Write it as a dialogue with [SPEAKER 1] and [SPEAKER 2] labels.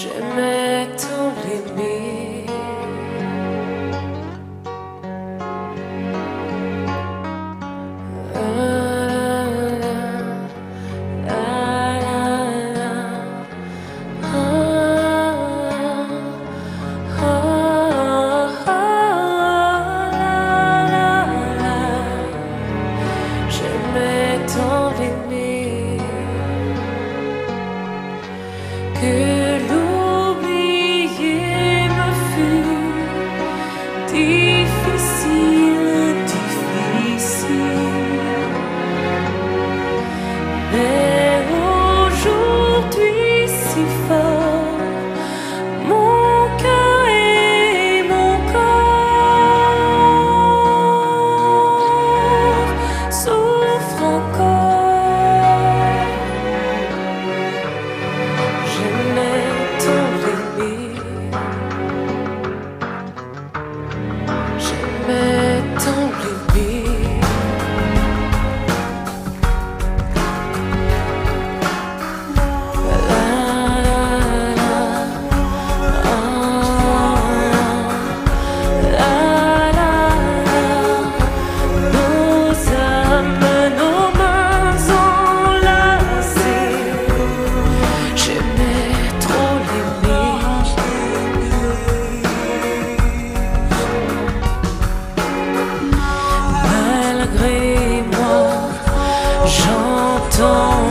[SPEAKER 1] J'aimais j'entends